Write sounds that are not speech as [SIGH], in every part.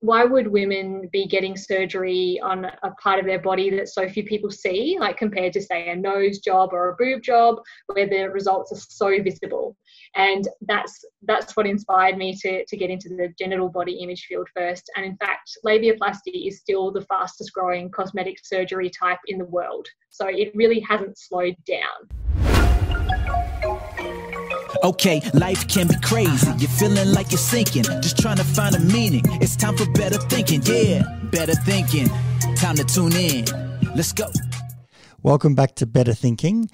why would women be getting surgery on a part of their body that so few people see, like compared to, say, a nose job or a boob job, where the results are so visible? And that's that's what inspired me to, to get into the genital body image field first. And in fact, labiaplasty is still the fastest growing cosmetic surgery type in the world. So it really hasn't slowed down. Okay, life can be crazy. You're feeling like you're sinking, just trying to find a meaning. It's time for better thinking. Yeah, better thinking. Time to tune in. Let's go. Welcome back to Better Thinking.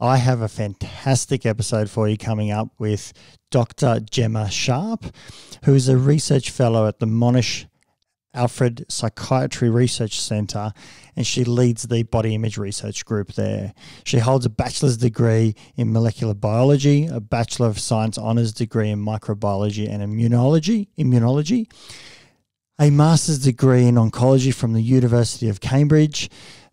I have a fantastic episode for you coming up with Dr. Gemma Sharp, who is a research fellow at the Monash Alfred Psychiatry Research Centre, and she leads the body image research group there. She holds a bachelor's degree in molecular biology, a Bachelor of Science honours degree in microbiology and immunology, immunology, a master's degree in oncology from the University of Cambridge,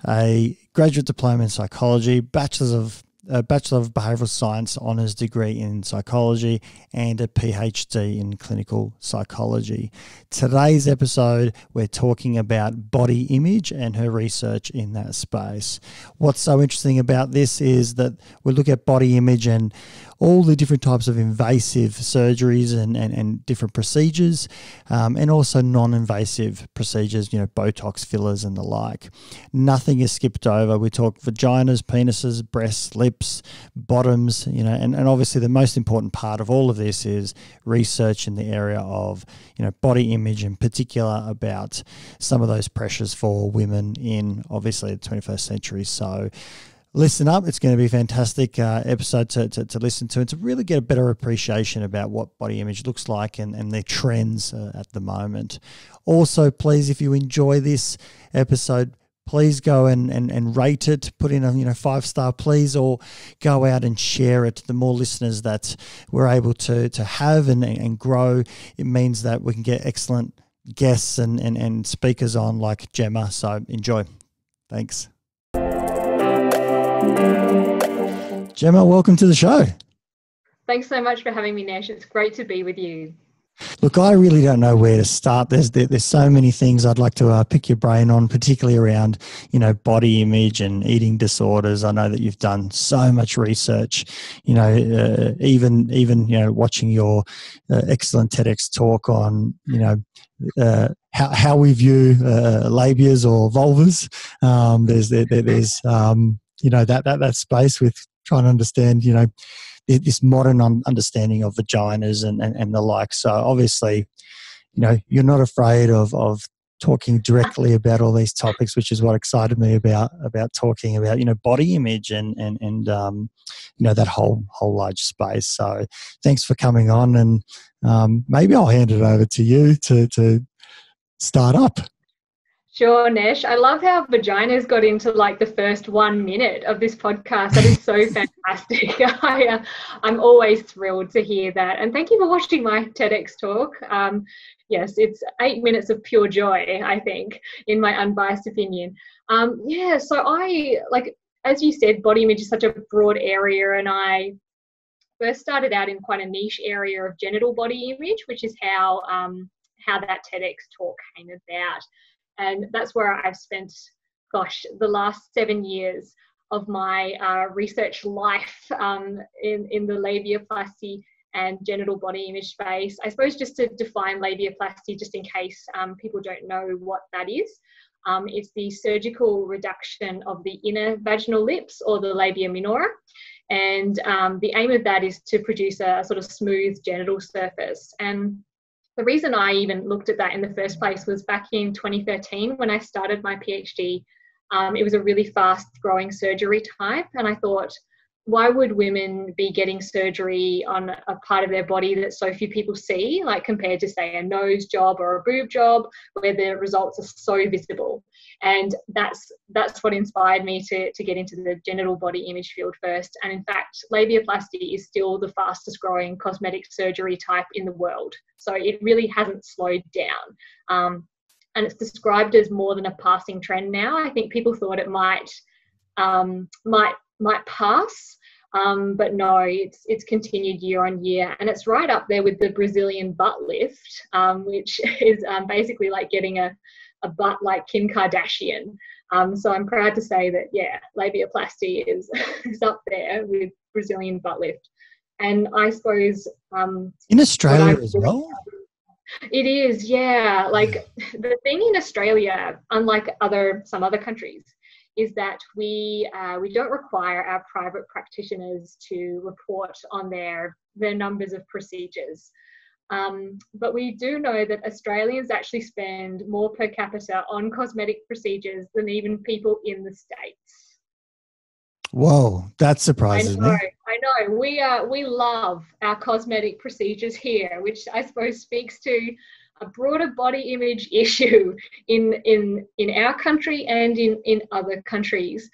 a graduate diploma in psychology, bachelor's of a Bachelor of Behavioural Science honours degree in psychology, and a PhD in clinical psychology. Today's episode, we're talking about body image and her research in that space. What's so interesting about this is that we look at body image and all the different types of invasive surgeries and, and, and different procedures, um, and also non invasive procedures, you know, Botox fillers and the like. Nothing is skipped over. We talk vaginas, penises, breasts, lips, bottoms, you know, and, and obviously the most important part of all of this is research in the area of, you know, body image in particular about some of those pressures for women in obviously the 21st century. So, listen up. It's going to be a fantastic uh, episode to, to, to, listen to and to really get a better appreciation about what body image looks like and, and their trends uh, at the moment. Also, please, if you enjoy this episode, please go and, and, and rate it, put in a you know five star please, or go out and share it. The more listeners that we're able to to have and, and grow, it means that we can get excellent guests and, and, and speakers on like Gemma. So enjoy. Thanks. Gemma, welcome to the show. Thanks so much for having me, Nesh. It's great to be with you. Look, I really don't know where to start. There's there, there's so many things I'd like to uh, pick your brain on, particularly around you know body image and eating disorders. I know that you've done so much research. You know, uh, even even you know watching your uh, excellent TEDx talk on you know uh, how, how we view uh, labias or vulvas. Um, there's there, there's um, you know that that that space with trying to understand you know this modern understanding of vaginas and, and, and the like. So obviously, you know, you're not afraid of of talking directly about all these topics, which is what excited me about about talking about you know body image and and and um, you know that whole whole large space. So thanks for coming on, and um, maybe I'll hand it over to you to to start up. Sure, Nesh. I love how vaginas got into like the first one minute of this podcast. That is so [LAUGHS] fantastic. [LAUGHS] I, uh, I'm always thrilled to hear that. And thank you for watching my TEDx talk. Um, yes, it's eight minutes of pure joy, I think, in my unbiased opinion. Um, yeah, so I, like, as you said, body image is such a broad area, and I first started out in quite a niche area of genital body image, which is how um, how that TEDx talk came about. And that's where I've spent, gosh, the last seven years of my uh, research life um, in, in the labiaplasty and genital body image space. I suppose just to define labiaplasty, just in case um, people don't know what that is. Um, it's the surgical reduction of the inner vaginal lips or the labia minora. And um, the aim of that is to produce a, a sort of smooth genital surface. And the reason I even looked at that in the first place was back in 2013 when I started my PhD. Um, it was a really fast growing surgery type, and I thought, why would women be getting surgery on a part of their body that so few people see, like compared to, say, a nose job or a boob job, where the results are so visible? And that's that's what inspired me to, to get into the genital body image field first. And in fact, labiaplasty is still the fastest growing cosmetic surgery type in the world. So it really hasn't slowed down. Um, and it's described as more than a passing trend now. I think people thought it might um, might might pass Um, but no, it's it's continued year on year, and it's right up there with the Brazilian butt lift, um, which [LAUGHS] is um, basically like getting a, a butt like Kim Kardashian. Um, so I'm proud to say that yeah, labiaplasty is [LAUGHS] is up there with Brazilian butt lift, and I suppose um, in Australia as well. It is, yeah. Like the thing in Australia, unlike other some other countries, is that we uh, we don't require our private practitioners to report on their their numbers of procedures. Um, but we do know that Australians actually spend more per capita on cosmetic procedures than even people in the states. Whoa, that surprises I know, me. I know. We uh, we love our cosmetic procedures here, which I suppose speaks to a broader body image [LAUGHS] issue in in in our country and in in other countries.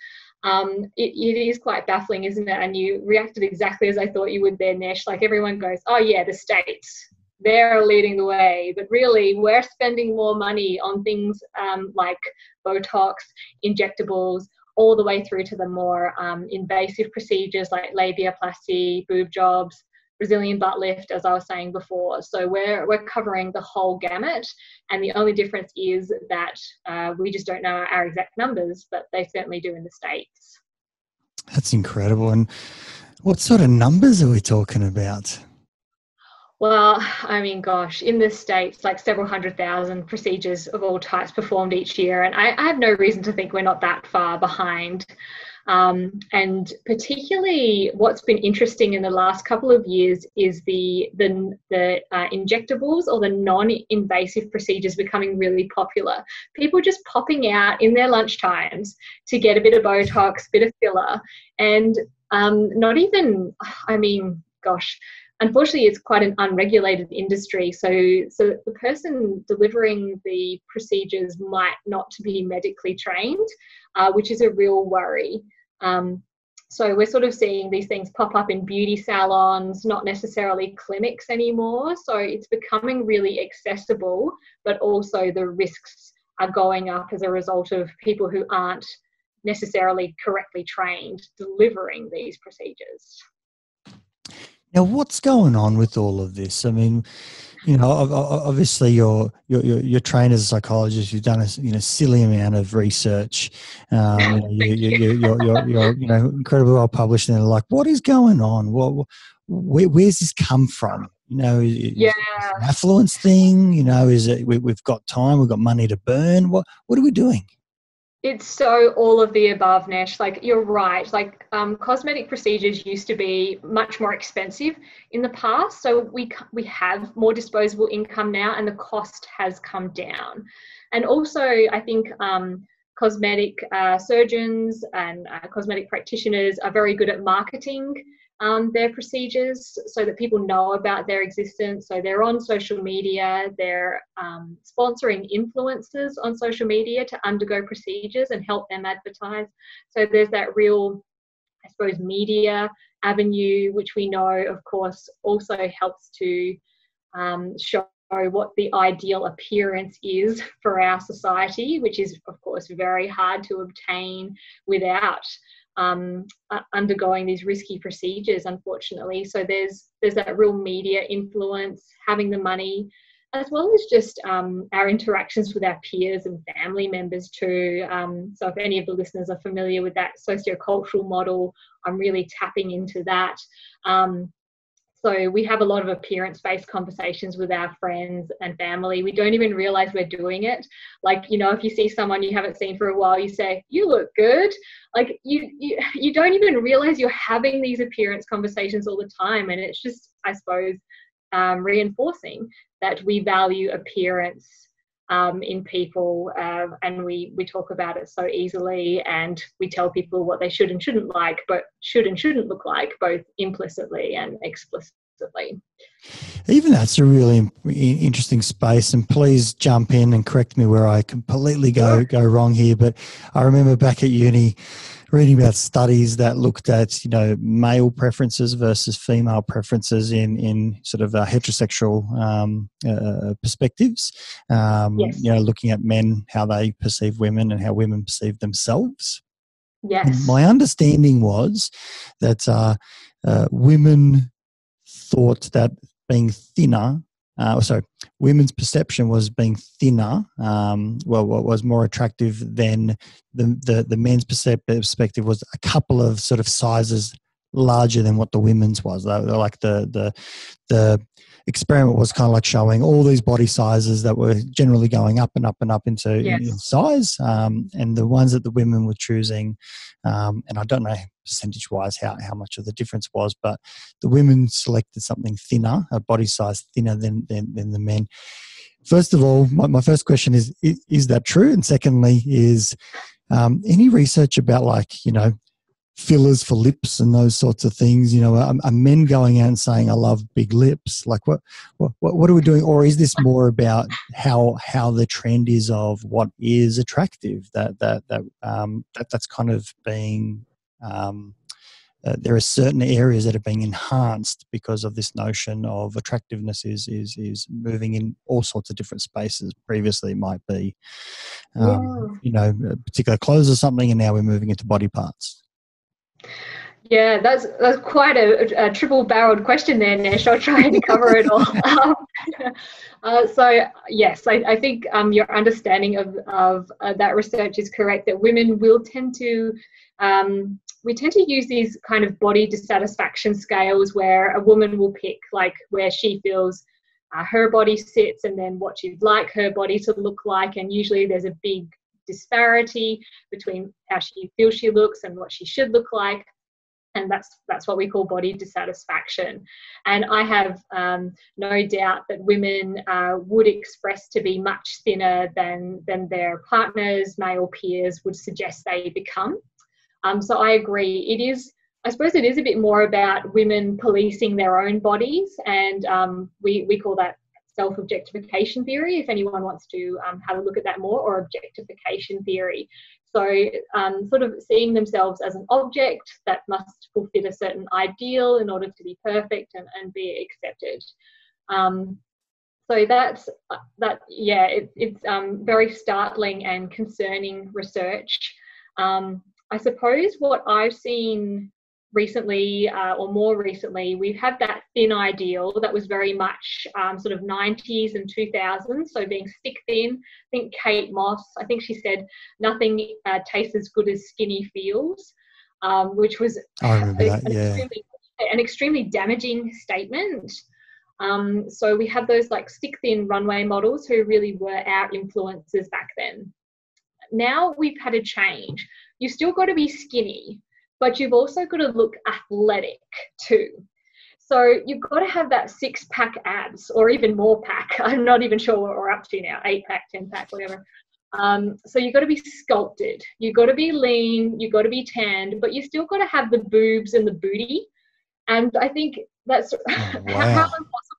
Um, it, it is quite baffling, isn't it? And you reacted exactly as I thought you would there, Nesh. Like everyone goes, "Oh yeah, the states." They're leading the way, but really, we're spending more money on things um, like Botox, injectables, all the way through to the more um, invasive procedures like labiaplasty, boob jobs, Brazilian butt lift, as I was saying before. So we're we're covering the whole gamut, and the only difference is that uh, we just don't know our exact numbers, but they certainly do in the states. That's incredible. And what sort of numbers are we talking about? Well, I mean, gosh, in the States, like several hundred thousand procedures of all types performed each year. And I, I have no reason to think we're not that far behind. Um, and particularly, what's been interesting in the last couple of years is the the, the uh, injectables or the non-invasive procedures becoming really popular. People just popping out in their lunch times to get a bit of Botox, bit of filler, and um, not even. I mean, gosh unfortunately it's quite an unregulated industry. So so the person delivering the procedures might not be medically trained uh, which is a real worry. Um, so we're sort of seeing these things pop up in beauty salons not necessarily clinics anymore. So it's becoming really accessible but also the risks are going up as a result of people who aren't necessarily correctly trained delivering these procedures now, what's going on with all of this? I mean, you know, obviously you're you're you're trained as a psychologist. You've done a you know silly amount of research. Um, you know, you, you, you, you're, you're, you're you know incredibly well published, and they're like, what is going on? What where, where's this come from? You know, yeah, affluence thing. You know, is it we, we've got time, we've got money to burn? What what are we doing? It's so all of the above, Nesh. Like you're right. Like um, cosmetic procedures used to be much more expensive in the past, so we we have more disposable income now, and the cost has come down. And also, I think um, cosmetic uh, surgeons and uh, cosmetic practitioners are very good at marketing um, their procedures so that people know about their existence. So they're on social media, they're um, sponsoring influencers on social media to undergo procedures and help them advertise. So there's that real, I suppose, media avenue, which we know, of course, also helps to um, show what the ideal appearance is for our society, which is, of course, very hard to obtain without um, undergoing these risky procedures, unfortunately. So there's there's that real media influence, having the money, as well as just um, our interactions with our peers and family members too. Um, so if any of the listeners are familiar with that sociocultural model, I'm really tapping into that. Um, so we have a lot of appearance based conversations with our friends and family. We don't even realize we're doing it. Like, you know, if you see someone you haven't seen for a while, you say, You look good. Like you you, you don't even realize you're having these appearance conversations all the time. And it's just, I suppose, um, reinforcing that we value appearance um, in people, uh, and we we talk about it so easily, and we tell people what they should and shouldn't like, but should and shouldn't look like, both implicitly and explicitly. Even that's a really interesting space, and please jump in and correct me where I completely go go wrong here. But I remember back at uni reading about studies that looked at you know male preferences versus female preferences in in sort of uh, heterosexual um, uh, perspectives. Um, yes. You know, looking at men how they perceive women and how women perceive themselves. Yes. My understanding was that uh, uh, women thought that being thinner, uh, sorry, women's perception was being thinner, um, well, what was more attractive than the, the, the men's perspective was a couple of sort of sizes larger than what the women's was. They like the, the, the experiment was kind of like showing all these body sizes that were generally going up and up and up into yes. in size, um, and the ones that the women were choosing, um, and I don't know percentage wise how, how much of the difference was, but the women selected something thinner, a body size thinner than, than, than the men. First of all, my, my first question is, is, is that true? And secondly, is um, any research about like, you know, fillers for lips and those sorts of things? You know, are, are, men going out and saying, "I love big lips"? Like, what, what, what are we doing? Or is this more about how how the trend is of what is attractive? That that that um, that that's kind of being um, uh, there are certain areas that are being enhanced because of this notion of attractiveness is is is moving in all sorts of different spaces. Previously, it might be, um, yeah. you know, particular clothes or something, and now we're moving into body parts. Yeah, that's that's quite a, a triple-barreled question there, Nesh. I'll try and cover it all. [LAUGHS] [LAUGHS] Uh, so yes, I, I think um, your understanding of of uh, that research is correct. That women will tend to um, we tend to use these kind of body dissatisfaction scales where a woman will pick like where she feels uh, her body sits and then what she'd like her body to look like, and usually there's a big disparity between how she feels she looks and what she should look like. And that's that's what we call body dissatisfaction. And i have um, no doubt that women uh, would express to be much thinner than than their partners male peers would suggest they become. Um, so i agree. It is i suppose it is a bit more about women policing their own bodies and um, we we call that self objectification theory, if anyone wants to um, have a look at that more, or objectification theory. So, um, sort of seeing themselves as an object that must fulfill a certain ideal in order to be perfect and, and be accepted. Um, so that's that. Yeah, it, it's um, very startling and concerning research. Um, I suppose what I've seen recently uh, or more recently we've had that thin ideal that was very much um, sort of 90s and 2000s so being stick thin. I think kate moss i think she said nothing uh, tastes as good as skinny feels um, which was I remember that, an, [LAUGHS] extremely, an extremely damaging statement. Um, so we had those like stick thin runway models who really were our influencers back then. Now we've had a change. You've still got to be skinny but you've also got to look athletic too. So you've got to have that six pack abs or even more pack. [LAUGHS] I'm not even sure what we're up to now, eight pack, 10 pack, whatever. Um, so you've got to be sculpted. You've got to be lean. You've got to be tanned, but you still got to have the boobs and the booty. And I think that's [LAUGHS] oh, wow. how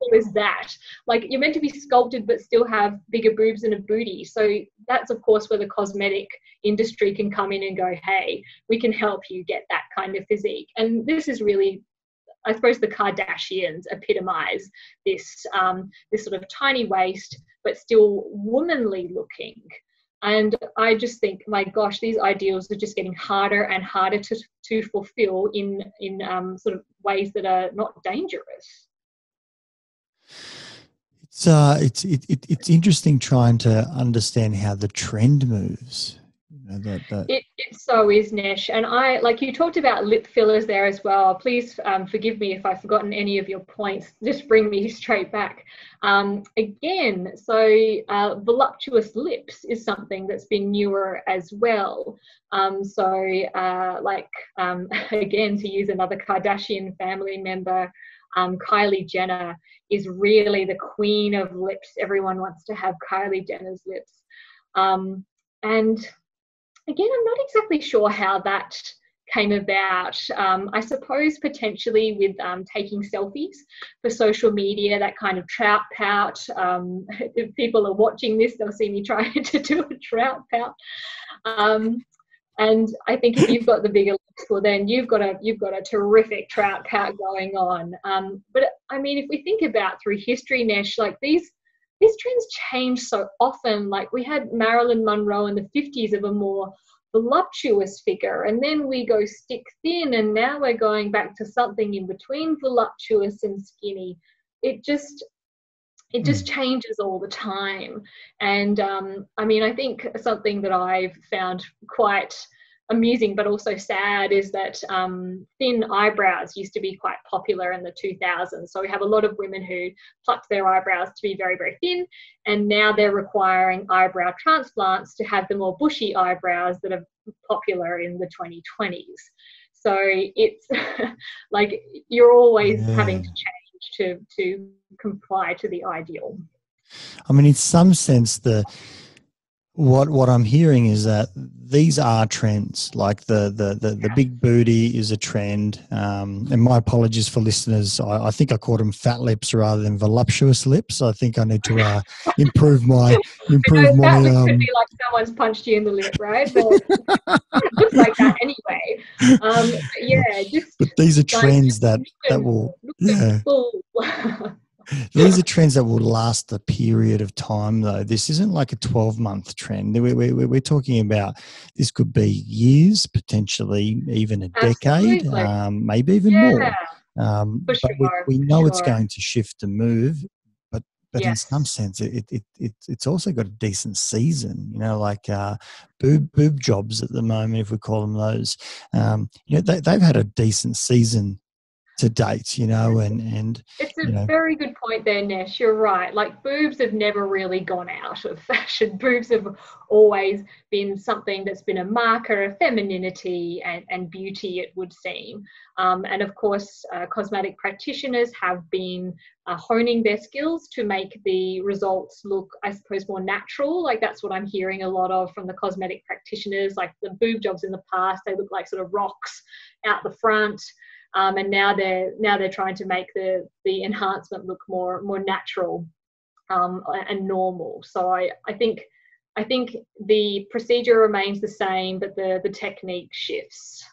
impossible is that? Like you're meant to be sculpted but still have bigger boobs and a booty. So that's of course where the cosmetic industry can come in and go, hey, we can help you get that kind of physique. And this is really I suppose the Kardashians epitomize this um, this sort of tiny waist but still womanly looking. And I just think, my gosh, these ideals are just getting harder and harder to, to fulfill in, in um, sort of ways that are not dangerous. It's, uh, it's, it, it, it's interesting trying to understand how the trend moves that, that. It, it so is Nesh, and I like you talked about lip fillers there as well. Please um, forgive me if I've forgotten any of your points. Just bring me straight back. Um, again, so uh, voluptuous lips is something that's been newer as well. Um, so, uh, like um, [LAUGHS] again, to use another Kardashian family member. Um, Kylie Jenner is really the queen of lips. Everyone wants to have Kylie Jenner's lips. Um, and again, I'm not exactly sure how that came about. Um, I suppose potentially with um, taking selfies for social media, that kind of trout pout. Um, [LAUGHS] if people are watching this, they'll see me trying [LAUGHS] to do a trout pout. Um, and I think if you've got the bigger well, then you've got a you've got a terrific trout pout going on. Um, but I mean, if we think about through history, Nesh, like these these trends change so often. Like we had Marilyn Monroe in the 50s of a more voluptuous figure and then we go stick thin and now we're going back to something in between voluptuous and skinny it just it just hmm. changes all the time and um, i mean i think something that i've found quite amusing but also sad is that um, thin eyebrows used to be quite popular in the 2000s. So we have a lot of women who plucked their eyebrows to be very, very thin, and now they're requiring eyebrow transplants to have the more bushy eyebrows that are popular in the 2020s. So it's [LAUGHS] like you're always yeah. having to change to to comply to the ideal. I mean, in some sense, the what what I'm hearing is that these are trends. Like the the the, the big booty is a trend. Um, and my apologies for listeners. I, I, think I called them fat lips rather than voluptuous lips. I think I need to uh, improve my [LAUGHS] improve my. That um, could be like someone's punched you in the lip, right? But it looks like that anyway. Um, yeah, [LAUGHS] just. But these are trends like, that that will yeah. [LAUGHS] These are trends that will last a period of time, though. This isn't like a 12 month trend. We're, we're, we're, talking about this could be years, potentially even a decade, um, maybe even yeah. more. Um, but sure, we, we know sure. it's going to shift and move. But, but yes. in some sense, it, it, it, it's also got a decent season, you know, like uh, boob, boob jobs at the moment, if we call them those. Um, you know, they, they've had a decent season to date, you know, and and it's a you know. very good point there, Nesh. You're right. Like boobs have never really gone out of fashion. [LAUGHS] Boobs have always been something that's been a marker of femininity and, and beauty, it would seem. Um, and of course, uh, cosmetic practitioners have been uh, honing their skills to make the results look, I suppose, more natural. Like that's what I'm hearing a lot of from the cosmetic practitioners. Like the boob jobs in the past, they look like sort of rocks out the front um, and now they're now they're trying to make the the enhancement look more more natural um, and normal. So I I think I think the procedure remains the same, but the the technique shifts.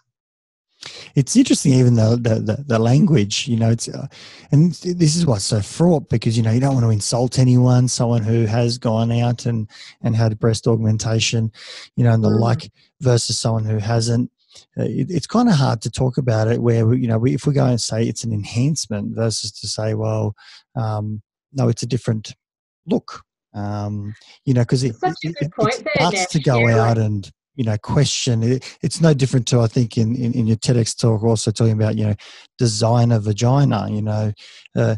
It's interesting, even though the, the, the language, you know, it's, uh, and this is what's so fraught because, you know, you don't want to insult anyone, someone who has gone out and, and had breast augmentation, you know, and the mm. like versus someone who hasn't it, it's kind of hard to talk about it where we, you know we, if we go and say it's an enhancement versus to say well um, no it's a different look um, you know because it, it, it, it starts to go yeah, out and you know question. It, it's no different to i think in, in, in your tedx talk also talking about you know designer vagina you know uh,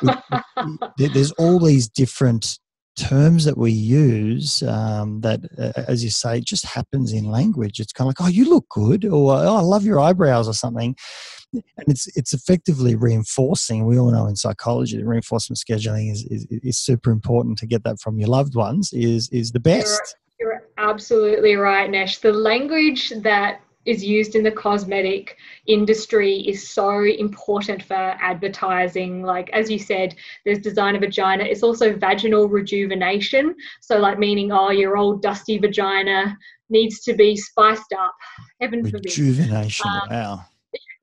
[LAUGHS] there's all these different terms that we use um, that, uh, as you say, just happens in language. It's kind of like, oh, you look good, or oh, I love your eyebrows, or something. And it's it's effectively reinforcing. We all know in psychology that reinforcement scheduling is, is, is super important to get that from your loved ones. Is is the best. You're, you're absolutely right, Nesh. The language that is used in the cosmetic industry is so important for advertising. Like, as you said, there's designer vagina. It's also vaginal rejuvenation. So, like, meaning, oh, your old dusty vagina needs to be spiced up. Heaven forbid. Rejuvenation. Um, wow.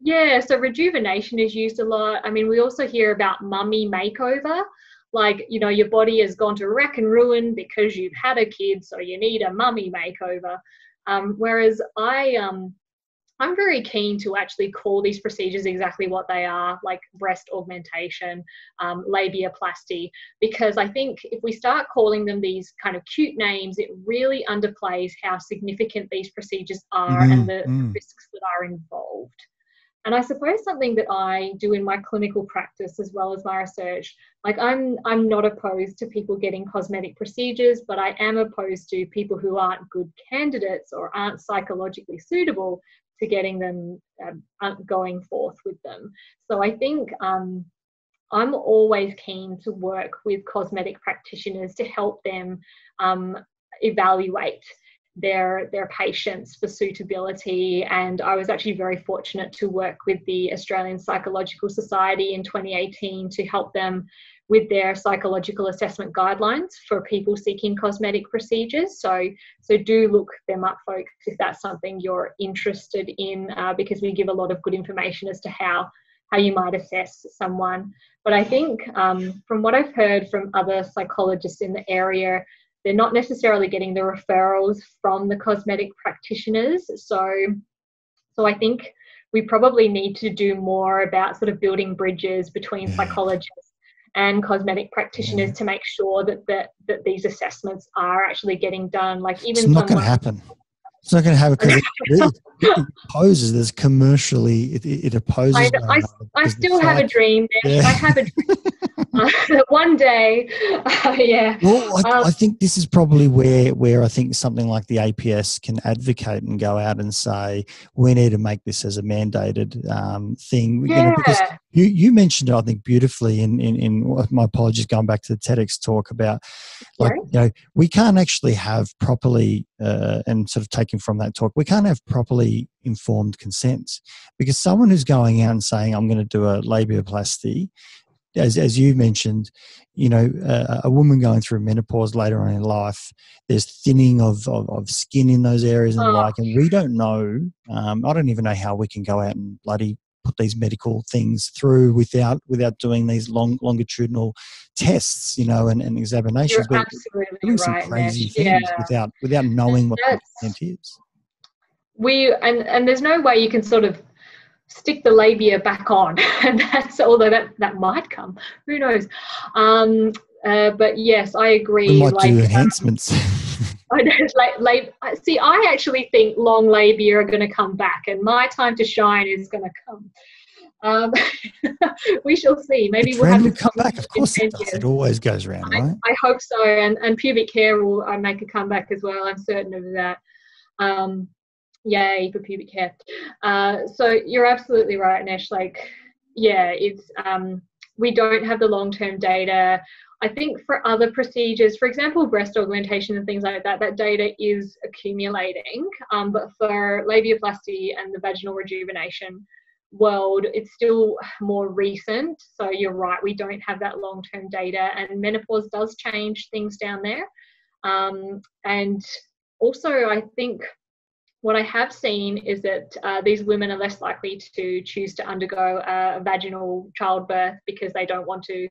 Yeah, so rejuvenation is used a lot. I mean, we also hear about mummy makeover. Like, you know, your body has gone to wreck and ruin because you've had a kid, so you need a mummy makeover. Um, whereas I, um, I'm very keen to actually call these procedures exactly what they are, like breast augmentation, um, labiaplasty, because I think if we start calling them these kind of cute names, it really underplays how significant these procedures are mm, and the mm. risks that are involved. And I suppose something that I do in my clinical practice as well as my research, like I'm I'm not opposed to people getting cosmetic procedures, but I am opposed to people who aren't good candidates or aren't psychologically suitable to getting them um, going forth with them. So I think um, I'm always keen to work with cosmetic practitioners to help them um, evaluate their their patients for suitability. And I was actually very fortunate to work with the Australian Psychological Society in 2018 to help them with their psychological assessment guidelines for people seeking cosmetic procedures. So so do look them up folks if that's something you're interested in uh, because we give a lot of good information as to how how you might assess someone. But I think um, from what I've heard from other psychologists in the area they're not necessarily getting the referrals from the cosmetic practitioners. So, so I think we probably need to do more about sort of building bridges between yeah. psychologists and cosmetic practitioners yeah. to make sure that, that that these assessments are actually getting done. Like even it's not going to happen. It's not going to happen a [LAUGHS] it, opposes. this commercially it, it opposes. I, I, I still have a dream. Yeah. I have a dream. [LAUGHS] [LAUGHS] one day, uh, yeah. Well, I, um, I, think this is probably where where I think something like the APS can advocate and go out and say we need to make this as a mandated um, thing. Yeah. You know, because you, you mentioned it, I think, beautifully in, in, in my apologies going back to the TEDx talk about like you know we can't actually have properly uh, and sort of taking from that talk we can't have properly informed consents because someone who's going out and saying I'm going to do a labiaplasty as, as you mentioned, you know, uh, a woman going through menopause later on in life, there's thinning of, of, of skin in those areas and oh. like, and we don't know. Um, I don't even know how we can go out and bloody put these medical things through without without doing these long longitudinal tests, you know, and, and examinations. You're absolutely doing right, some crazy Nesh. things yeah. without without knowing what the consent is. We and and there's no way you can sort of stick the labia back on [LAUGHS] and that's although that that might come who knows um uh, but yes i agree we might like, do um, enhancements um, [LAUGHS] I know, like, like, see, I actually think long labia are going to come back, and my time to shine is going to come. Um, [LAUGHS] we shall see. Maybe we'll have to come back. Of course, it does. It always goes around, I, right? I hope so. And and pubic hair will uh, make a comeback as well. I'm certain of that. Um, yay for pubic hair. Uh, so you're absolutely right, Nesh. Like, yeah, it's um, we don't have the long-term data. I think for other procedures, for example, breast augmentation and things like that, that data is accumulating. Um, but for labiaplasty and the vaginal rejuvenation world, it's still more recent. So you're right, we don't have that long term data, and menopause does change things down there. Um, and also, I think what I have seen is that uh, these women are less likely to choose to undergo a vaginal childbirth because they don't want to,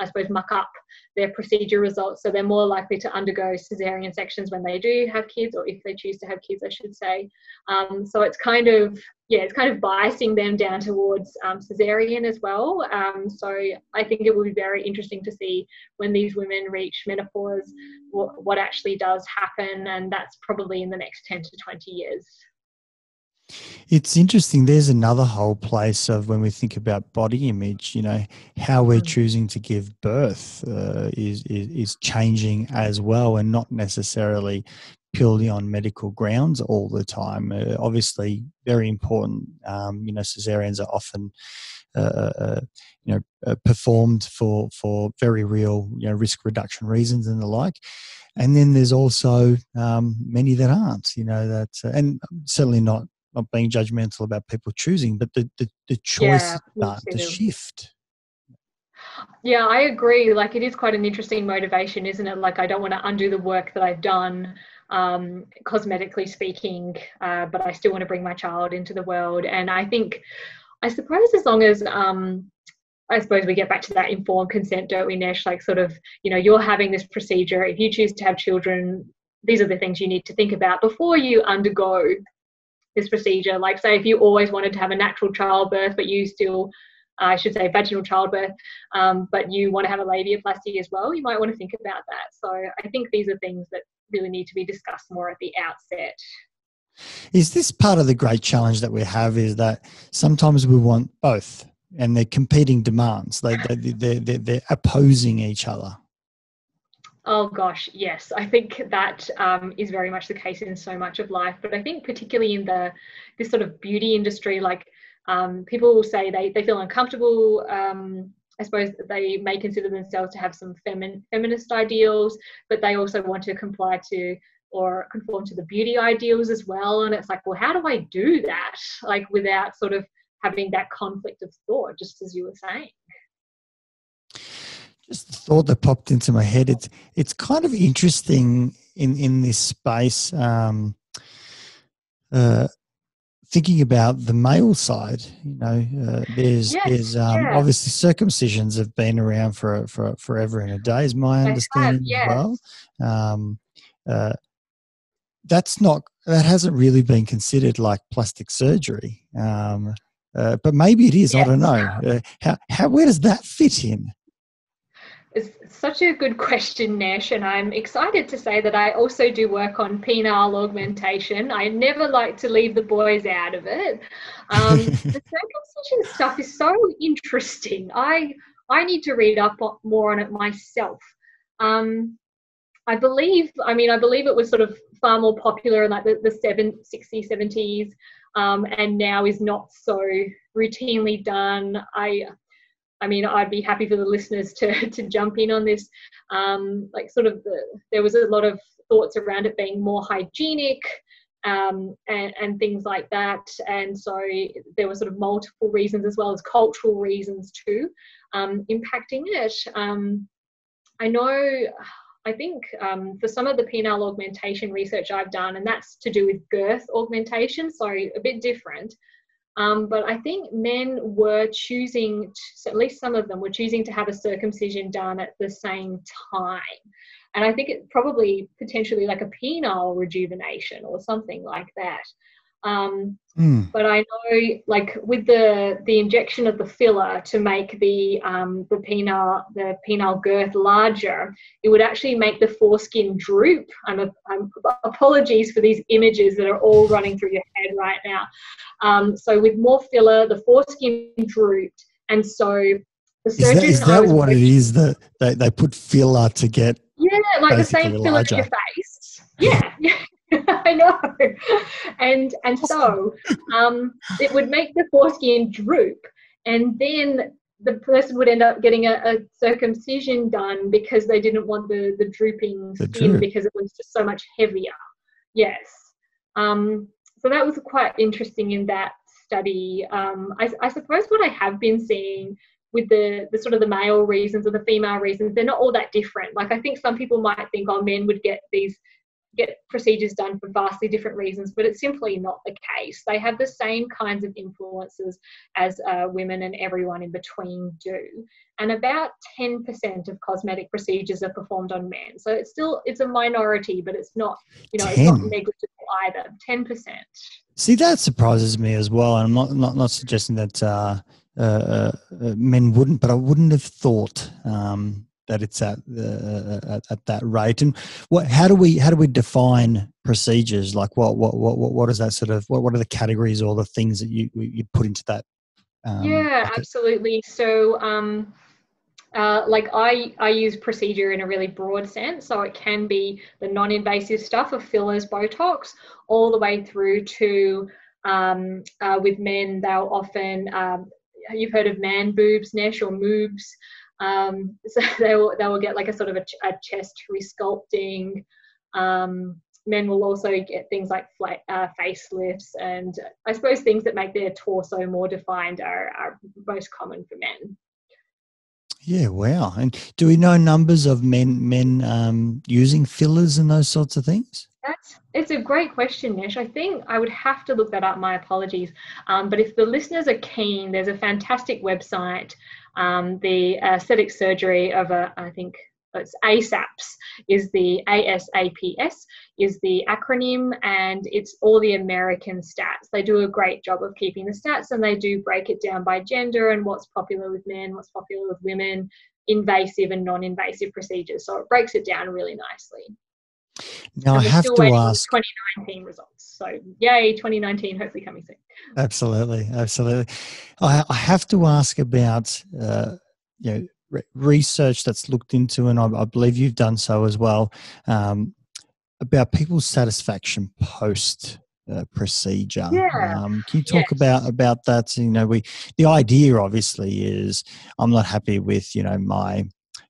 I suppose, muck up their procedure results. So they're more likely to undergo cesarean sections when they do have kids, or if they choose to have kids, I should say. Um, so it's kind of yeah, it's kind of biasing them down towards um, cesarean as well. Um, so I think it will be very interesting to see when these women reach menopause what, what actually does happen, and that's probably in the next 10 to 20 years. It's interesting. There's another whole place of when we think about body image, you know, how we're mm. choosing to give birth uh, is, is, is changing as well, and not necessarily purely on medical grounds all the time. Uh, obviously, very important. Um, you know, cesareans are often, uh, uh, uh you know, uh, performed for for very real, you know, risk reduction reasons and the like. And then there's also um, many that aren't. You know that, uh, and certainly not not being judgmental about people choosing, but the the, the choice yeah, start to shift. Yeah, I agree. Like it is quite an interesting motivation, isn't it? Like I don't want to undo the work that I've done um, cosmetically speaking, uh, but I still want to bring my child into the world. And I think, I suppose, as long as um, I suppose we get back to that informed consent, don't we, Nesh? Like, sort of, you know, you're having this procedure. If you choose to have children, these are the things you need to think about before you undergo this procedure. Like, say, if you always wanted to have a natural childbirth, but you still I should say vaginal childbirth, um, but you want to have a labiaplasty as well, you might want to think about that. So I think these are things that really need to be discussed more at the outset. Is this part of the great challenge that we have? Is that sometimes we want both, and they're competing demands. They they they they're, they're opposing each other. Oh gosh, yes. I think that um, is very much the case in so much of life. But I think particularly in the this sort of beauty industry, like um, people will say they they feel uncomfortable um, I suppose they may consider themselves to have some femin- feminist ideals, but they also want to comply to or conform to the beauty ideals as well. And it's like, well, how do I do that? Like without sort of having that conflict of thought, just as you were saying. Just the thought that popped into my head. It's it's kind of interesting in in this space. Um, uh, thinking about the male side, you know, uh, there's Yes, there's um, yeah. obviously circumcisions have been around for for forever and a day, is my have, understanding yes. as well. Um, uh, that's not that hasn't really been considered like plastic surgery, um, uh, but maybe it is. I don't know. Uh, how how where does that fit in? It's such a good [LAUGHS] question, Nesh, and I'm excited to say that I also do work on penile augmentation. I never like to leave the boys out of it. Um, [LAUGHS] the circumcision stuff is so interesting. I I need to read up more on it myself. Um, I believe, I mean, I believe it was sort of far more popular in like the, the seven, 60s, 70s, um, and now is not so routinely done. I I mean, I'd be happy for the listeners to, [LAUGHS] to jump in on this. Um, like, sort of, the, there was a lot of thoughts around it being more hygienic um, and, and things like that. And so there were sort of multiple reasons as well as cultural reasons too um, impacting it. Um, I know, I think um, for some of the penile augmentation research I've done, and that's to do with girth augmentation, so a bit different. Um, but I think men were choosing, to, at least some of them were choosing to have a circumcision done at the same time. And I think it probably potentially like a penile rejuvenation or something like that. Um, Mm. but I know, like with the the injection of the filler to make the um, the penile the penile girth larger, it would actually make the foreskin droop. I'm, a, I'm apologies for these images that are all running through your head right now. Um, so with more filler, the foreskin drooped, and so the Is that, surgeon is that what it working- that they, they put filler to get? yeah, like the same filler to your face. Yeah, [LAUGHS] I know. And and so um, it would make the foreskin droop, and then the person would end up getting a, a circumcision done because they didn't want the the drooping The skin droop. because it was just so much heavier. Yes. Um, so that was quite interesting in that study. Um, I, I suppose what I have been seeing with the, the sort of the male reasons or the female reasons, they're not all that different. Like I think some people might think, oh, men would get these get procedures done for vastly different reasons, but it's simply not the case. They have the same kinds of influences as uh, women and everyone in between do. And about 10% of cosmetic procedures are performed on men. So it's still it's a minority, but it's not you know it's not 10. negligible either. 10%. See, that surprises me as well. And I'm not not, not suggesting that uh, uh, uh, uh, men wouldn't, but I wouldn't have thought um, that it's at, uh, at at that rate. And what? How do we how do we define procedures? Like what what what what, what is that sort of? What what are the categories or the things that you you put into that? Um, yeah, bucket? absolutely. So, um, uh, like I, I use procedure in a really broad sense. So it can be the non-invasive stuff of fillers, Botox, all the way through to um, uh, with men. They'll often um, you've heard of man boobs, Nesh, or moobs. Um, [LAUGHS] so they will they will get like a sort of a, a chest resculpting. Um, men will also get things like flat, uh, facelifts and I suppose things that make their torso more defined are, are most common for men. Yeah, wow. And do we know numbers of men men um, using fillers and those sorts of things? That's it's a great question, Nesh. I think I would have to look that up. My apologies, um, but if the listeners are keen, there's a fantastic website, um, the aesthetic surgery of a I think it's ASAPS is the ASAPS is the acronym and it's all the American stats. They do a great job of keeping the stats and they do break it down by gender and what's popular with men, what's popular with women, invasive and non-invasive procedures. So it breaks it down really nicely. Now And I have to ask. 2019 results. So yay, 2019, hopefully coming soon. Absolutely, absolutely. I, I have to ask about uh, you know re- research that's looked into, and I, I believe you've done so as well, um, about people's satisfaction post. Uh, procedure. Yeah. Um, can you talk Yes. about about that? You know, we the idea obviously is I'm not happy with you know my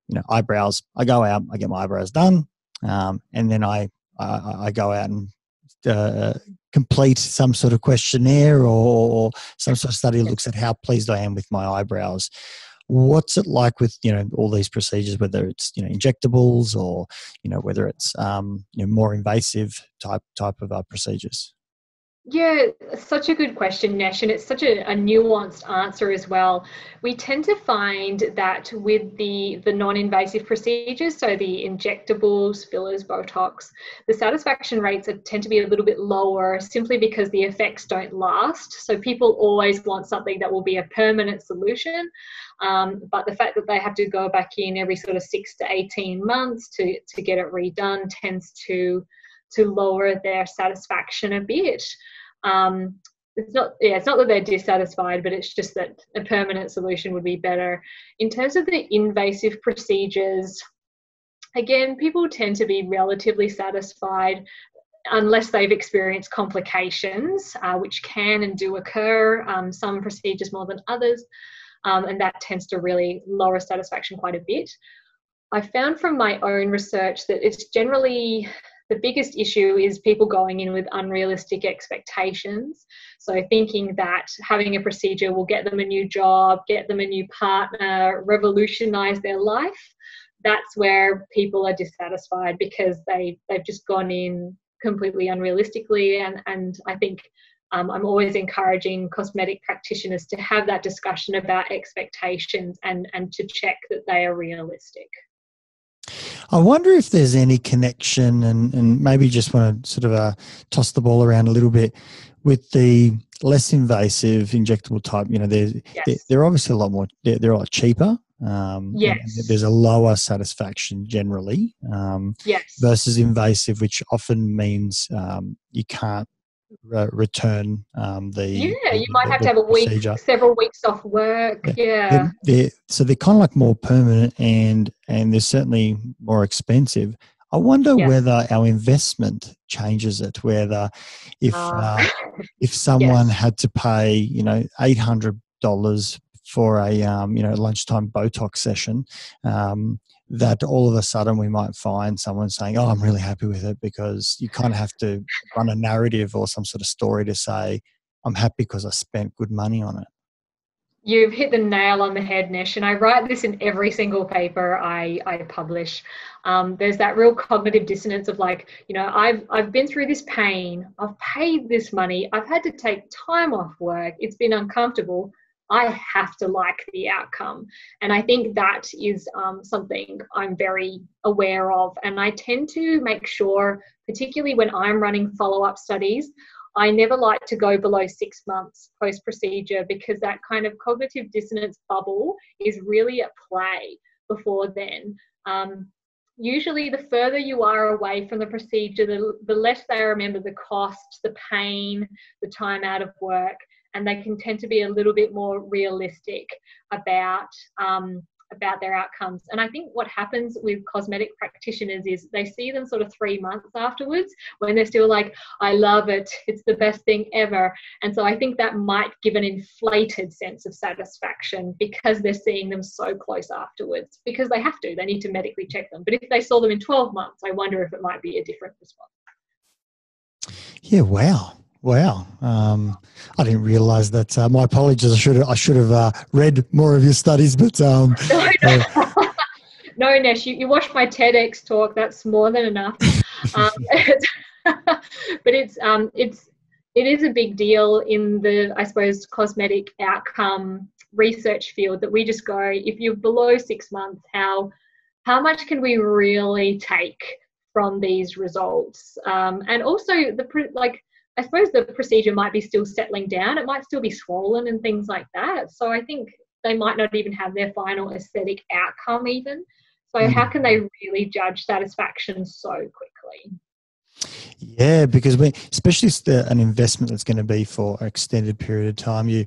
you know eyebrows. I go out, I get my eyebrows done, um, and then I, I I go out and uh, complete some sort of questionnaire or, or some sort of study looks at how pleased I am with my eyebrows. What's it like with you know all these procedures, whether it's you know injectables or you know whether it's um, you know more invasive type type of uh, procedures? Yeah, such a good question, Nesh, and it's such a, a, nuanced answer as well. We tend to find that with the, the non-invasive procedures, so the injectables, fillers, Botox, the satisfaction rates are, tend to be a little bit lower simply because the effects don't last. So people always want something that will be a permanent solution, um, but the fact that they have to go back in every sort of six to 18 months to, to get it redone tends to to lower their satisfaction a bit. Um, it's not yeah it's not that they're dissatisfied but it's just that a permanent solution would be better in terms of the invasive procedures again people tend to be relatively satisfied unless they've experienced complications uh, which can and do occur um, some procedures more than others um, and that tends to really lower satisfaction quite a bit i found from my own research that it's generally the biggest issue is people going in with unrealistic expectations. So, thinking that having a procedure will get them a new job, get them a new partner, revolutionize their life. That's where people are dissatisfied because they, they've just gone in completely unrealistically. And, and I think um, I'm always encouraging cosmetic practitioners to have that discussion about expectations and, and to check that they are realistic. I wonder if there's any connection, and, and maybe just want to sort of uh, toss the ball around a little bit with the less invasive injectable type. You know, they're yes. they're, they're, obviously a lot more. They're, they're a lot cheaper. Um, yes. There's a lower satisfaction generally. Um, yes. Versus invasive, which often means um, you can't re- return um, the yeah you the, might the, have to have a week procedure. several weeks off work yeah, yeah. They're, they're, so they're kind of like more permanent and and they're certainly more expensive I wonder yes. whether our investment changes it. Whether if uh, uh, if [LAUGHS] someone yes. had to pay, you know, eight hundred dollars for a um, you know lunchtime Botox session, um, that all of a sudden we might find someone saying, "Oh, I'm really happy with it," because you kind of have to run a narrative or some sort of story to say, "I'm happy because I spent good money on it." You've hit the nail on the head, Nesh, and I write this in every single paper I, I publish. Um, there's that real cognitive dissonance of like, you know, I've I've been through this pain, I've paid this money, I've had to take time off work, it's been uncomfortable, I have to like the outcome. And I think that is um, something I'm very aware of. And I tend to make sure, particularly when I'm running follow up studies, I never like to go below six months post procedure because that kind of cognitive dissonance bubble is really at play before then. Um, usually, the further you are away from the procedure, the, the less they remember the cost, the pain, the time out of work and they can tend to be a little bit more realistic about um, about their outcomes. And I think what happens with cosmetic practitioners is they see them sort of three months afterwards when they're still like, I love it, it's the best thing ever. And so I think that might give an inflated sense of satisfaction because they're seeing them so close afterwards because they have to, they need to medically check them. But if they saw them in 12 months, I wonder if it might be a different response. Yeah, wow. Wow, um, I didn't realise that. Uh, my apologies. I should have. I should have uh, read more of your studies, but um. Uh, [LAUGHS] no Nesh, [LAUGHS] you, you watched my TEDx talk. That's more than enough. [LAUGHS] um, but it's um, it's it is a big deal in the I suppose cosmetic outcome research field that we just go if you're below six months, how how much can we really take from these results? Um, and also the like I suppose the procedure might be still settling down. It might still be swollen and things like that. So I think they might not even have their final aesthetic outcome even. So mm. how can they really judge satisfaction so quickly? Yeah, because we, especially an investment that's going to be for an extended period of time, you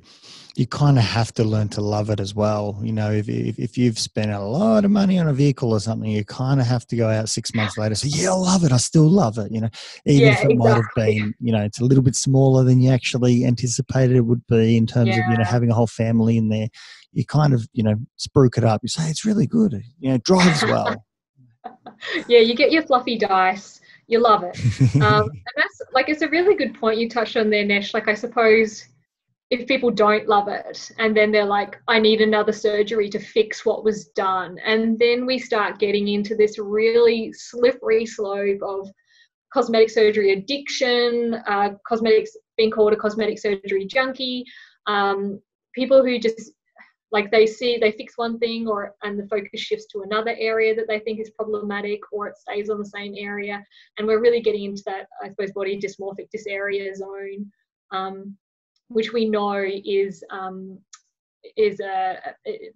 you kind of have to learn to love it as well. You know, if, if, if you've spent a lot of money on a vehicle or something, you kind of have to go out six months later. Say, yeah, I love it. I still love it. You know, even yeah, if it exactly. might have been, you know, it's a little bit smaller than you actually anticipated it would be in terms yeah. of you know having a whole family in there. You kind of you know spruik it up. You say it's really good. You know, drives well. [LAUGHS] yeah, you get your fluffy dice you love it. [LAUGHS] Um, and that's like it's a really good point you touched on there, Nesh. Like I suppose if people don't love it and then they're like, I need another surgery to fix what was done, and then we start getting into this really slippery slope of cosmetic surgery addiction, uh, cosmetics being called a cosmetic surgery junkie, um, people who just like they see they fix one thing or and the focus shifts to another area that they think is problematic or it stays on the same area and we're really getting into that i suppose body dysmorphic dysarea zone um, which we know is um, is a, a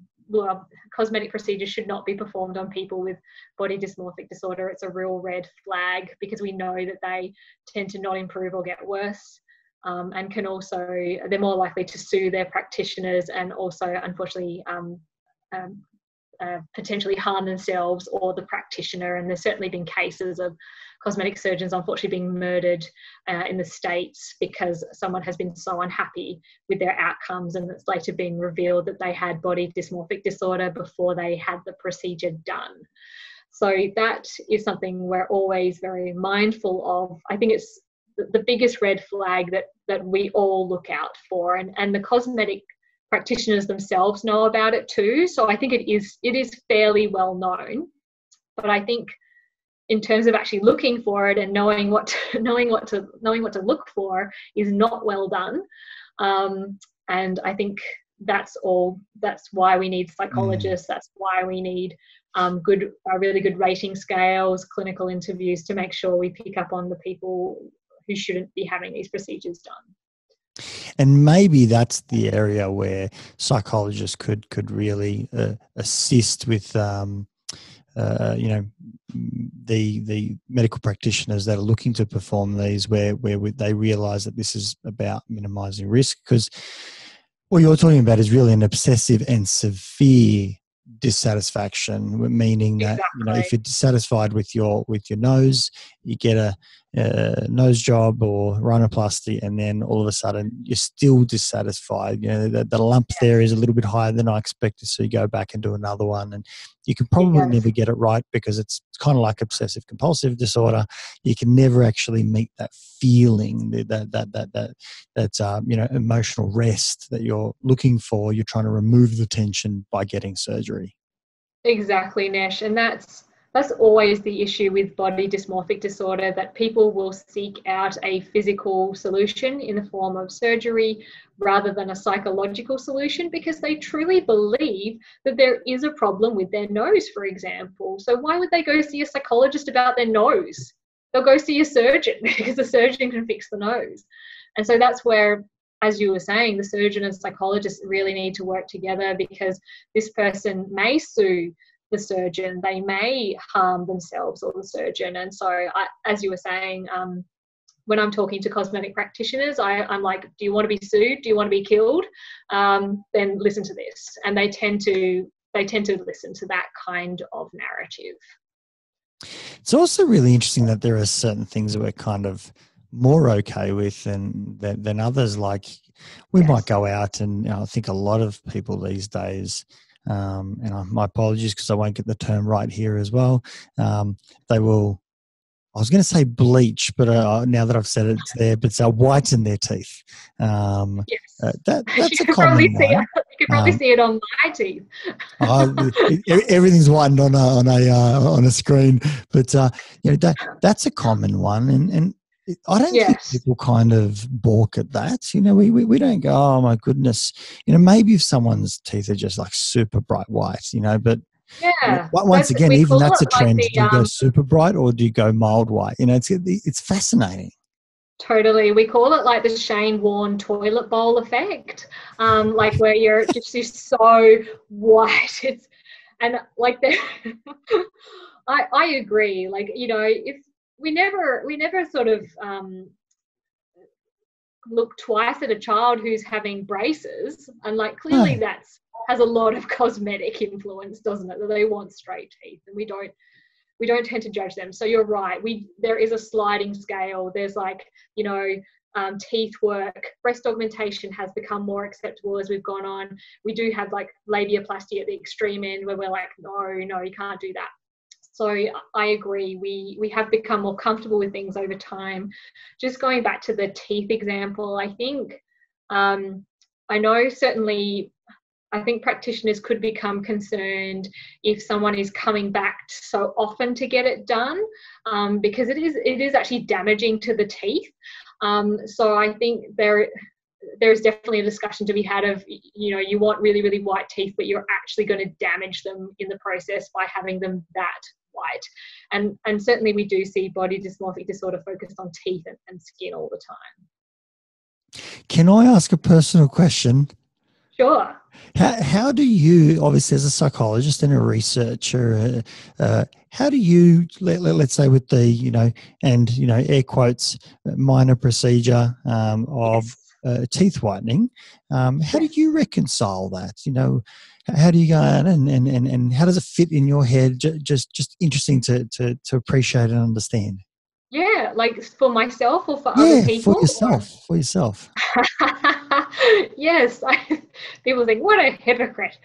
cosmetic procedures should not be performed on people with body dysmorphic disorder. It's a real red flag because we know that they tend to not improve or get worse um, and can also they're more likely to sue their practitioners and also unfortunately um, um, uh, potentially harm themselves or the practitioner. And there's certainly been cases of cosmetic surgeons unfortunately being murdered uh, in the states because someone has been so unhappy with their outcomes and it's later been revealed that they had body dysmorphic disorder before they had the procedure done. So that is something we're always very mindful of. I think it's the biggest red flag that that we all look out for. And and the cosmetic practitioners themselves know about it too. So i think it is it is fairly well known. But i think in terms of actually looking for it and knowing what to, [LAUGHS] knowing what to knowing what to look for is not well done. Um, and i think that's all that's why we need psychologists. Mm. that's why we need um, good uh, really good rating scales clinical interviews to make sure we pick up on the people who shouldn't be having these procedures done. And maybe that's the area where psychologists could could really uh, assist with, um, uh, you know, the the medical practitioners that are looking to perform these, where where they realise that this is about minimising risk. Because what you're talking about is really an obsessive and severe dissatisfaction meaning that exactly. you know if you're dissatisfied with your with your nose you get a, a, nose job or rhinoplasty and then all of a sudden you're still dissatisfied you know the, the lump yeah. there is a little bit higher than i expected so you go back and do another one and you can probably yes. never get it right because it's, it's kind of like obsessive compulsive disorder you can never actually meet that feeling that that that that that, that uh, you know emotional rest that you're looking for you're trying to remove the tension by getting surgery exactly Nesh, and that's that's always the issue with body dysmorphic disorder that people will seek out a physical solution in the form of surgery rather than a psychological solution because they truly believe that there is a problem with their nose, for example. So, why would they go see a psychologist about their nose? They'll go see a surgeon [LAUGHS] because the surgeon can fix the nose. And so that's where as you were saying, the surgeon and psychologist really need to work together because this person may sue the surgeon, they may harm themselves or the surgeon. And so, I, as you were saying, um, when I'm talking to cosmetic practitioners, I, am like, do you want to be sued? Do you want to be killed? Um, then listen to this. And they tend to they tend to listen to that kind of narrative. It's also really interesting that there are certain things that we're kind of more okay with than than, than others. Like we yes. might go out and you know, I think a lot of people these days um, and I, my apologies because I won't get the term right here as well. Um, they will. I was going to say bleach, but uh, now that I've said it, [LAUGHS] it's there. But uh, whiten their teeth. Um, yes, uh, that, [LAUGHS] that's a common one. It, you can probably um, see it on my teeth. everything's whitened on a on a uh, on a screen, but uh, you know that that's a common one, and and I don't yes. think people kind of balk at that. You know, we, we, we don't go, oh my goodness. You know, maybe if someone's teeth are just like super bright white, you know, but yeah. once again, even that's a trend. Like the, do you go um, super bright or do you go mild white? You know, it's it's fascinating. Totally. We call it like the Shane Warne toilet bowl effect. Um, like where you're just, just so white. [LAUGHS] It's and like [LAUGHS] I I agree. Like, you know, if we never we never sort of um, look twice at a child who's having braces and like clearly oh. that's has a lot of [LAUGHS] cosmetic influence doesn't it? That they want straight teeth and we don't we don't tend to judge them. So you're right we there is a sliding scale. There's like you know um, teeth work. Breast augmentation has become more acceptable as we've gone on. We do have like labiaplasty at the extreme end where we're like no no you can't do that so I agree. We we have become more comfortable with things over time. Just going back to the teeth example, I think um, I know certainly I think practitioners could become concerned if someone is coming back so often to get it done, um, because it is it is actually damaging to the teeth. Um, so I think there there's definitely a discussion to be had of you know you want really really white teeth, but you're actually going to damage them in the process by having them that white. And and certainly we do see body dysmorphic disorder focused on teeth and, and skin all the time. Can I ask a personal question? Sure. How, how do you, obviously, as a psychologist and a researcher, uh, uh, how do you, let, let, us say, with the, you know, and, you know, air quotes, minor procedure um, of uh, teeth whitening, um, how do you reconcile that? You know, how do you go out and, and, and, and how does it fit in your head? Just, just interesting to, to, to appreciate and understand. Yeah, like for myself or for yeah, other people? For yourself. For yourself. [LAUGHS] yes, I, people think what a hypocrite.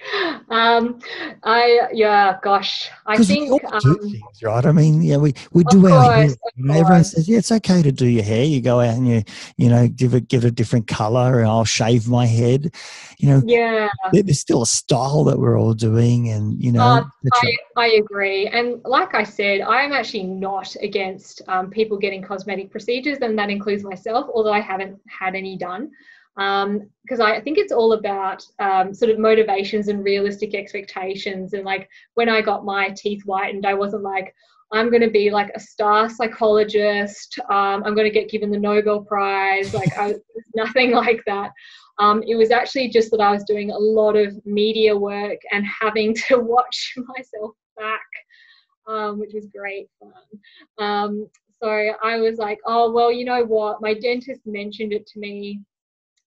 Um, I yeah, gosh, I think we all do um, things, right? I mean, yeah, we we do course, our hair. Everyone says yeah, it's okay to do your hair. You go out and you you know give it give it a different color, and I'll shave my head. You know, yeah, there's still a style that we're all doing, and you know, uh, I, I agree. And like I said, I am actually not against um, people getting cosmetic procedures, and that includes myself, although I haven't had any done because um, I think it's all about um, sort of motivations and realistic expectations. And like when I got my teeth whitened, I wasn't like, I'm going to be like a star psychologist. Um, I'm going to get given the Nobel Prize. [LAUGHS] Like, I, nothing like that. Um, it was actually just that I was doing a lot of media work and having to [LAUGHS] watch myself back, um, which was great fun. Um, so I was like, oh, well, you know what? My dentist mentioned it to me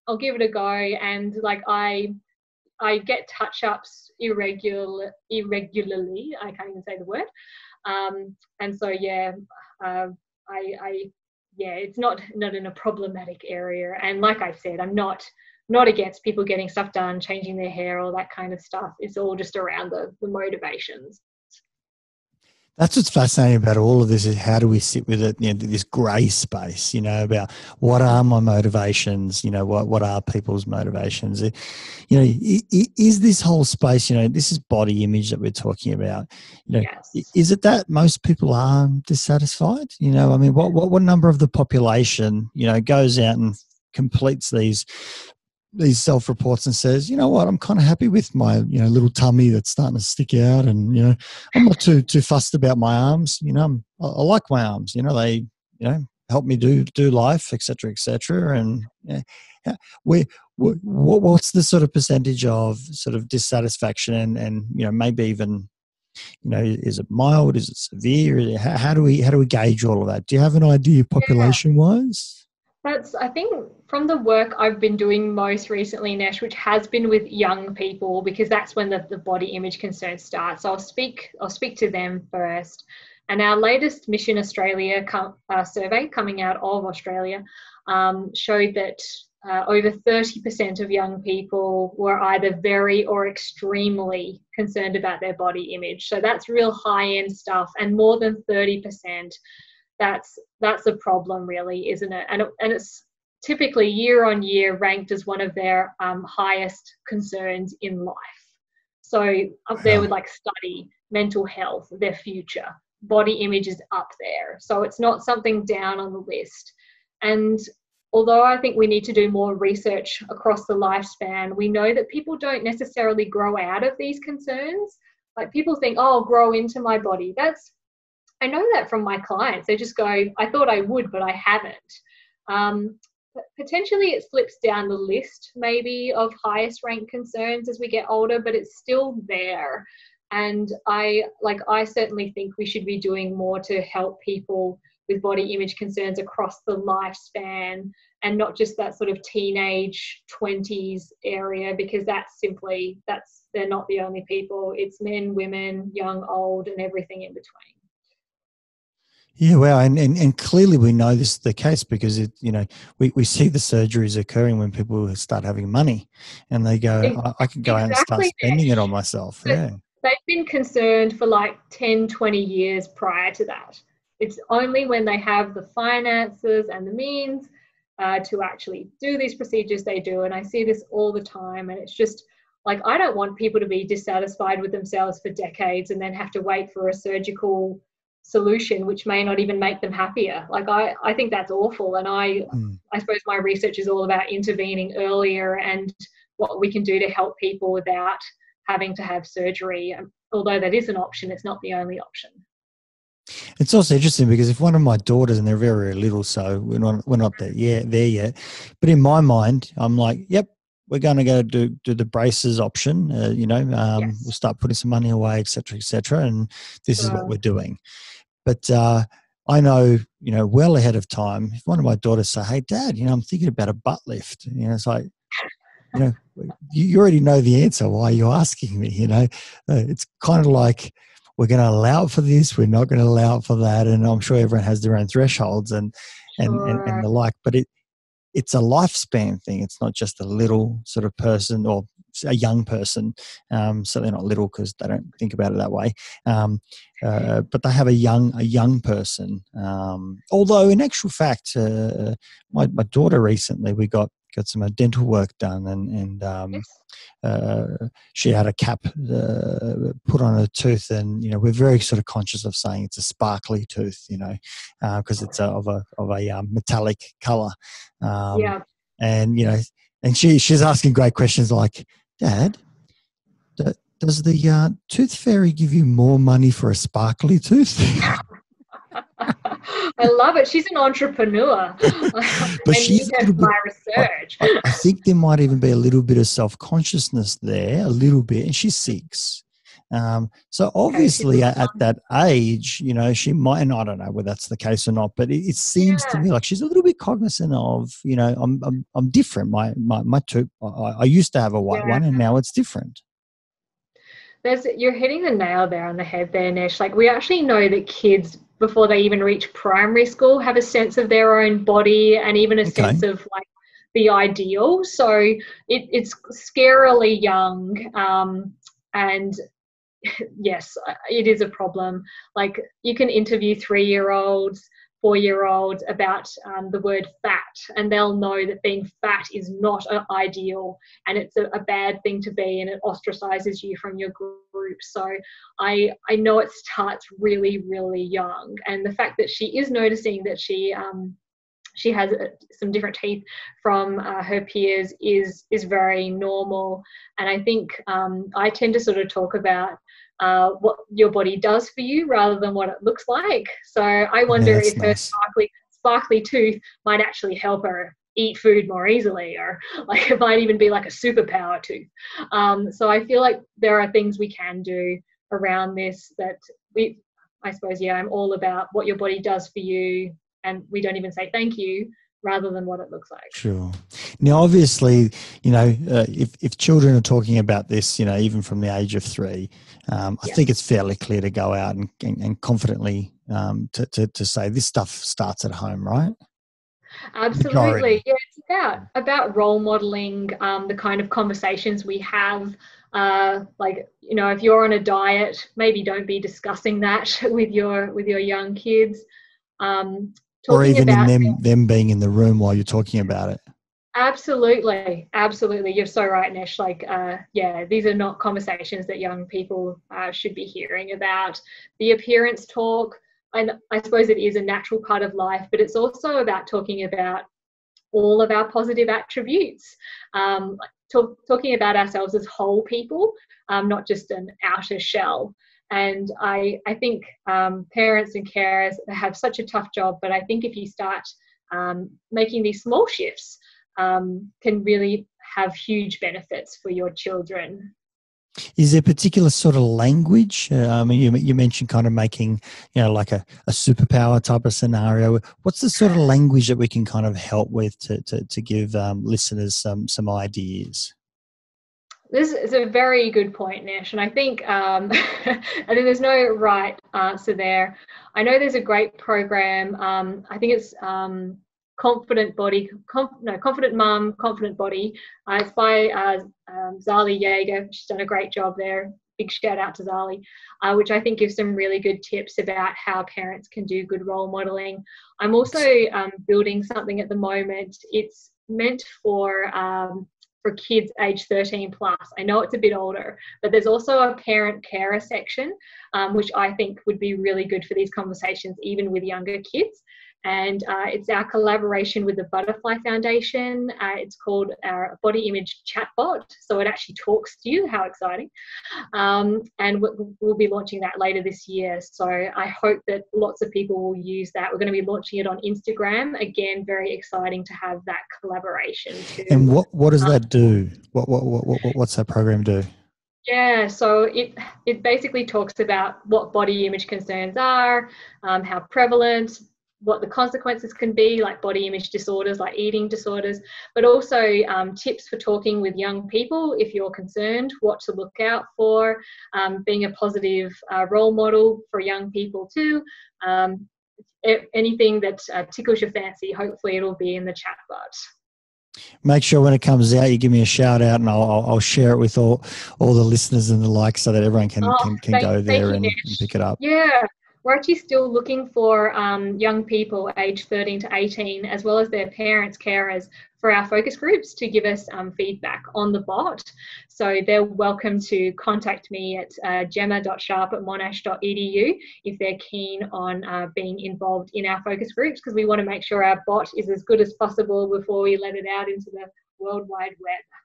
I'll give it a go. And like I I get touch ups irregular irregularly. I can't even say the word. Um, and so yeah, uh, I, I yeah, it's not not in a problematic area. And like I said, I'm not not against people getting stuff done, changing their hair, all that kind of stuff. It's all just around the the motivations. That's what's fascinating about all of this is how do we sit with it, you know, this grey space, you know, about what are my motivations, you know, what, what are people's motivations? You know, is this whole space, you know, this is body image that we're talking about, you know, yes. is it that most people are dissatisfied? You know, I mean, what, what, what number of the population, you know, goes out and completes these these self reports and says, you know what, I'm kind of happy with my you know little tummy that's starting to stick out, and you know I'm not too too fussed about my arms. You know, I, I like my arms. You know, they you know help me do do life, etc., etc. And yeah, we what, what's the sort of percentage of sort of dissatisfaction and and you know maybe even you know is it mild is it severe how, how do we how do we gauge all of that do you have an idea population wise that's, I think, from the work I've been doing most recently, Nesh, which has been with young people, because that's when the, the body image concern starts. I'll speak, I'll speak to them first. And our latest Mission Australia com- uh, survey coming out of Australia um, showed that uh, over 30% of young people were either very or extremely concerned about their body image. So that's real high end stuff, and more than 30% that's that's a problem really isn't it? And, it, and it's typically year on year ranked as one of their um, highest concerns in life. So up there with like study mental health their future body image is up there. So it's not something down on the list. And although i think we need to do more research across the lifespan we know that people don't necessarily grow out of these concerns. Like people think oh I'll grow into my body. That's I know that from my clients. They just go, I thought I would, but I haven't. Um, potentially it slips down the list maybe of highest ranked concerns as we get older, but it's still there. And I like I certainly think we should be doing more to help people with body image concerns across the lifespan and not just that sort of teenage 20s area because that's simply that's they're not the only people it's men women young old and everything in between yeah, well, and, and, and clearly we know this is the case because it, you know, we, we see the surgeries occurring when people start having money and they go, I, I can go out and start spending it on myself. But yeah. They've been concerned for like 10, 20 years prior to that. It's only when they have the finances and the means uh, to actually do these procedures they do. And I see this all the time. And it's just, like I don't want people to be dissatisfied with themselves for decades and then have to wait for a surgical solution which may not even make them happier like i i think that's awful and i mm. i suppose my research is all about intervening earlier and what we can do to help people without having to have surgery although that is an option it's not the only option it's also interesting because if one of my daughters and they're very, very little, so we're not we're not there yet, there yet. But in my mind, I'm like, yep, we're going to go do do the braces option. Uh, you know, um, yes. we'll start putting some money away, etc., etc. and this is what we're doing. But uh, I know, you know, well ahead of time. If one of my daughters say, "Hey, Dad, you know, I'm thinking about a butt lift," you know, it's like, you know, you already know the answer. Why are you asking me? You know, uh, it's kind of like we're going to allow for this, we're not going to allow for that, and I'm sure everyone has their own thresholds and and, sure. and, and the like. But it it's a lifespan thing. It's not just a little sort of person or a young person. Um, so they're not little because they don't think about it that way. Um, uh, but they have a young a young person. Um, although in actual fact, uh, my my daughter recently we got got some uh, dental work done, and and um, uh, she had a cap uh, put on her tooth, and you know we're very sort of conscious of saying it's a sparkly tooth, you know, because uh, it's a, of a of a um, metallic color. Um, yeah. And you know, and she she's asking great questions like, Dad, does the uh, tooth fairy give you more money for a sparkly tooth? [LAUGHS] I love it. She's an entrepreneur. [LAUGHS] but [LAUGHS] she's a little bit, research. I, I, think there might even be a little bit of self consciousness there, a little bit, and she's six. Um, so obviously, okay, at, at, that age, you know, she might, and I don't know whether that's the case or not, but it, it seems yeah. to me like she's a little bit cognizant of, you know, I'm I'm, I'm different. My my my tooth. I, I used to have a white yeah. one, and now it's different. There's, you're hitting the nail there on the head there, Nesh. Like we actually know that kids before they even reach primary school have a sense of their own body and even a okay. sense of like the ideal. So it, it's scarily young. Um, and [LAUGHS] yes, it is a problem. Like you can interview three year olds four year olds about um, the word fat, and they'll know that being fat is not ideal and it's a, a, bad thing to be, and it ostracizes you from your group. So I, I know it starts really, really young. And the fact that she is noticing that she, um, she has uh, some different teeth from uh, her peers is is very normal and i think um, i tend to sort of talk about uh, what your body does for you rather than what it looks like. So I wonder yeah, if nice. her sparkly sparkly tooth might actually help her eat food more easily or [LAUGHS] like it might even be like a superpower tooth um, so i feel like there are things we can do around this that we i suppose yeah i'm all about what your body does for you and we don't even say thank you rather than what it looks like. Sure. Now, obviously, you know, uh, if, if children are talking about this, you know, even from the age of three, um, I think it's fairly clear to go out and, and, and confidently um, to, to, to say this stuff starts at home, right? Absolutely. Majority. Yeah, it's about about role modeling um, the kind of conversations we have. Uh, like you know, if you're on a diet, maybe don't be discussing that [LAUGHS] with your with your young kids. Um, or even in them them being in the room while you're talking about it. Absolutely. Absolutely. You're so right nesh like uh, yeah these are not conversations that young people uh, should be hearing about. The appearance talk and i suppose it is a natural part of life but it's also about talking about all of our positive attributes. Um, talk, talking about ourselves as whole people um, not just an outer shell and I, I think um, parents and carers have such a tough job, but I think if you start um, making these small shifts, um, can really have huge benefits for your children. Is there a particular sort of language? Uh, I mean, you, you mentioned kind of making, you know, like a, a superpower type of scenario. What's the sort of language that we can kind of help with to, to, to give um, listeners some, some ideas? This is a very good point, Nesh, and I think um, [LAUGHS] I think there's no right answer there. I know there's a great program. Um, I think it's um, Confident Body, Conf- no, Confident Mum, Confident Body. Uh, it's by uh, um, Zali Yager. She's done a great job there. Big shout out to Zali, uh, which I think gives some really good tips about how parents can do good role modeling. I'm also um, building something at the moment. It's meant for um, for kids age 13 plus. I know it's a bit older, but there's also a parent carer section, um, which I think would be really good for these conversations, even with younger kids and uh, it's our collaboration with the Butterfly Foundation. Uh, it's called our Body Image Chatbot, so it actually talks to you. How exciting! Um, and we'll be launching that later this year. So I hope that lots of people will use that. We're going to be launching it on Instagram. Again, very exciting to have that collaboration. Too. And what what does that do? What what what, what what's that program do? Yeah, so it it basically talks about what body image concerns are, um, how prevalent, what the consequences can be, like body image disorders, like eating disorders, but also um, tips for talking with young people if you're concerned, what to look out for, um, being a positive uh, role model for young people too. Um, anything that uh, tickles your fancy, hopefully it'll be in the chat chatbot. Make sure when it comes out, you give me a shout out, and I'll, I'll share it with all all the listeners and the like, so that everyone can oh, can, can thank, go there and, and pick it up. Yeah, we're actually still looking for um, young people aged 13 to 18, as well as their parents, carers, for our focus groups to give us um, feedback on the bot. So they're welcome to contact me at uh, gemma.sharp at monash.edu if they're keen on uh, being involved in our focus groups, because we want to make sure our bot is as good as possible before we let it out into the World Wide Web.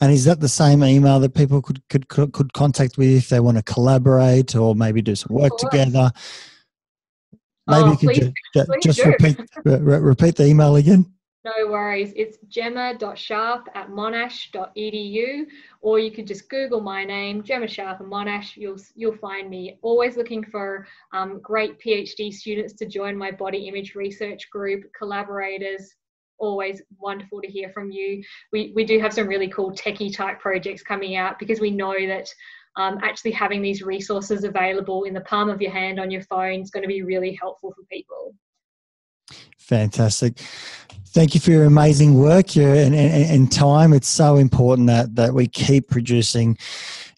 And is that the same email that people could could could contact with if they want to collaborate or maybe do some work together? Maybe oh, you could please, just, please just repeat re- repeat the email again. No worries. It's gemma.sharp at monash.edu, or you could just Google my name, Gemma Sharp and Monash. You'll you'll find me. Always looking for um, great PhD students to join my body image research group, collaborators, always wonderful to hear from you. We, we do have some really cool techie type projects coming out because we know that um, actually having these resources available in the palm of your hand on your phone is going to be really helpful for people. Fantastic. Thank you for your amazing work and, and, and time. It's so important that, that we keep producing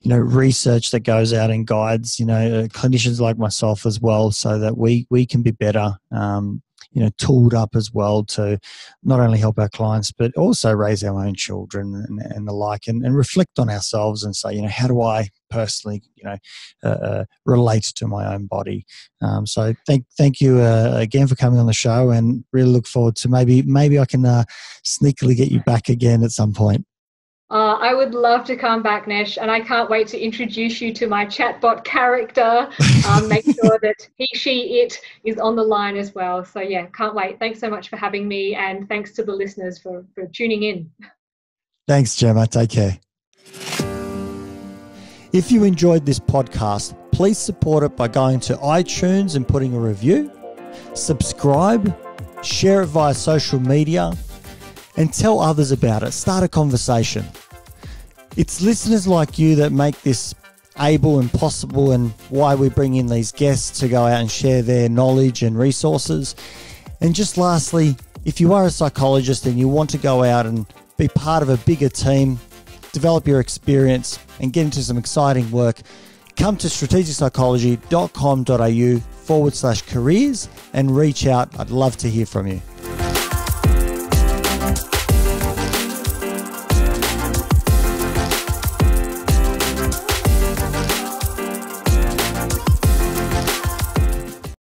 you know research that goes out and guides you know uh, clinicians like myself as well so that we we can be better um, you know tooled up as well to not only help our clients but also raise our own children and, and the like and, and, reflect on ourselves and say you know how do i personally you know uh, uh, relate to my own body? Um, so thank thank you uh, again for coming on the show and really look forward to maybe maybe i can uh, sneakily get you back again at some point uh, I would love to come back, Nesh, and I can't wait to introduce you to my chatbot character. Um, make [LAUGHS] sure that he, she, it is on the line as well. So, yeah, can't wait. Thanks so much for having me, and thanks to the listeners for, for tuning in. Thanks, Gemma. Take care. If you enjoyed this podcast, please support it by going to iTunes and putting a review, subscribe, share it via social media and tell others about it. Start a conversation. It's listeners like you that make this able and possible, and why we bring in these guests to go out and share their knowledge and resources. And just lastly, if you are a psychologist and you want to go out and be part of a bigger team, develop your experience, and get into some exciting work, come to strategicpsychology.com.au forward slash careers and reach out. I'd love to hear from you.